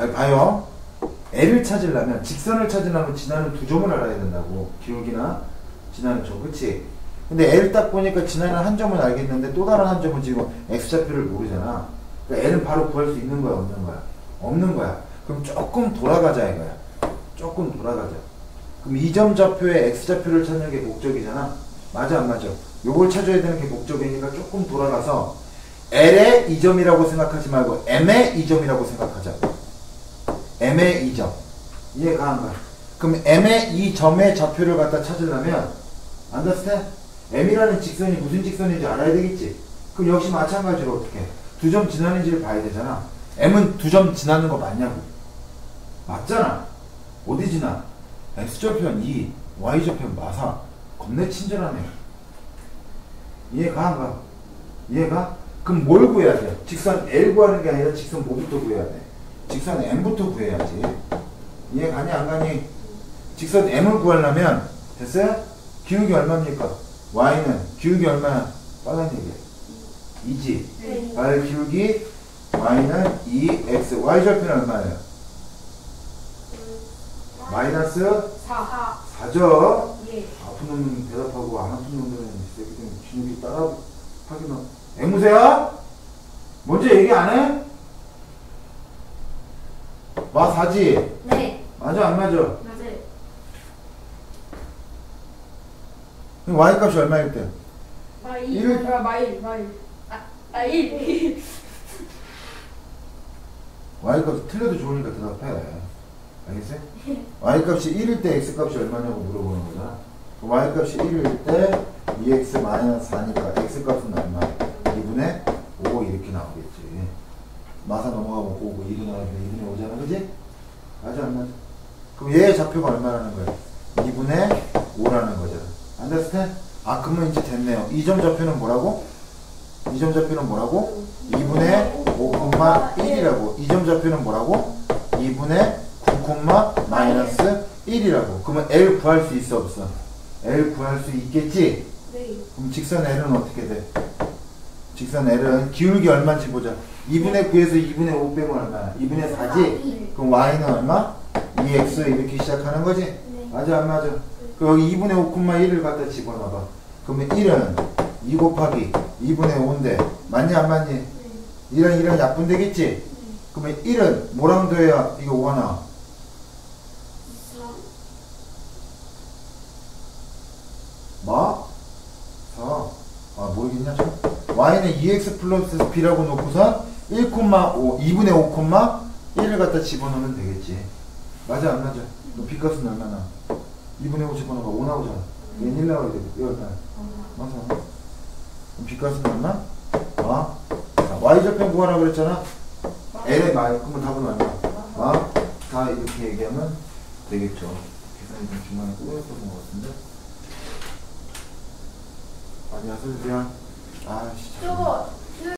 잘 봐요. L을 찾으려면 직선을 찾으려면 지나는 두 점을 알아야 된다고 기울기나 지나는 점 그치? 근데 L 딱 보니까 지나는 한 점은 알겠는데 또 다른 한 점은 지금 X좌표를 모르잖아 그러니까 L은 바로 구할 수 있는 거야 없는 거야? 없는 거야 그럼 조금 돌아가자 이거야 조금 돌아가자 그럼 이 점 좌표의 X좌표를 찾는 게 목적이잖아 맞아 안 맞아? 요걸 찾아야 되는 게 목적이니까 조금 돌아가서 L의 2점이라고 생각하지 말고 M의 2점이라고 생각하자. M의 2점. 이해가 안 가? 그럼 M의 이 점의 좌표를 갖다 찾으려면 understand? M이라는 직선이 무슨 직선인지 알아야 되겠지? 그럼 역시 마찬가지로 어떻게? 두 점 지나는지를 봐야 되잖아. M은 두 점 지나는 거 맞냐고? 맞잖아. 어디 지나? X좌표는 2, Y좌표는 마사. 겁내 친절하네. 이해가 안 가? 이해가? 그럼 뭘 구해야 돼? 직선 L 구하는 게 아니라 직선 뭐부터 구해야 돼? 직선 M부터 구해야지. 이해 가니 안 가니? 직선 M을 구하려면 됐어요? 기울기 얼마입니까? Y는 기울기 얼마야? 빨간 얘기야. 2지. 네. R 기울기 Y는 2X. Y 좌표는 얼마예요? 마이너스 4. 4죠? 예. 아픈 놈은 대답하고 안 아픈 놈들은 이 새끼들은 진욱이 따라 하기만 앵무새야? 먼저 얘기 안 해? 마 사지? 네. 맞아 안 맞아? 맞아요. 그럼 Y 값이 얼마일 때? 마일. 일을- 아, 마일. 마일. 아, 아, 1. Y 값이 틀려도 좋으니까 대답해 알겠어요? Y 값이 1일 때 X 값이 얼마냐고 물어보는 거잖아 Y 값이 1일 때 2X 마이너스 4니까 X 값은 얼마? 2분의 5 이렇게 나오겠지 마사 넘어가면 5고 2도 나오면 2분의 5잖아 그지? 맞아 안 맞아? 그럼 얘의 좌표가 얼마라는 거야? 2분의 5라는 거잖아 안데스텐? 아 그러면 이제 됐네요 이점 좌표는 뭐라고? 이점 좌표는 뭐라고? 2분의 5,1이라고 이점 좌표는 뭐라고? 2분의 9, 마이너스 1이라고 그러면 L 구할 수 있어 없어? L 구할 수 있겠지? 네. 그럼 직선 L은 어떻게 돼? 직선 L은 기울기 얼마인지 보자 2분의 9에서 2분의 5 빼면 얼마야? 2분의 4지? 그럼 Y는 얼마? 2X 이렇게 시작하는 거지? 네. 맞아 안 맞아? 그 여기 2분의 5, 1을 갖다 집어넣어봐 그러면 1은 2 곱하기 2분의 5인데 맞니 안 맞니? 1은 1은 약분 되겠지? 그러면 1은 뭐랑 더해야 이거 5가 나와? 4. 뭐? 4. 아, 모르겠냐, 좀? Y는 2x 플러스 b라고 놓고서 1, 5, 2분의 5, 1을 갖다 집어넣으면 되겠지. 맞아, 안 맞아? 너 b값은 얼마나? 2분의 5 집어넣어봐. 5 나오잖아. 얘는 1 나와야 돼. 얼마야? 맞아. 그럼 b값은 얼마? 아, 자, y좌표 구하라 그랬잖아. l의 말, 그러면 답은 얼마? 아, 다 이렇게 얘기하면 되겠죠. 계산이 좀 중간에 꼬였던 것 같은데. 아니야, 솔비야. 아씨. 저거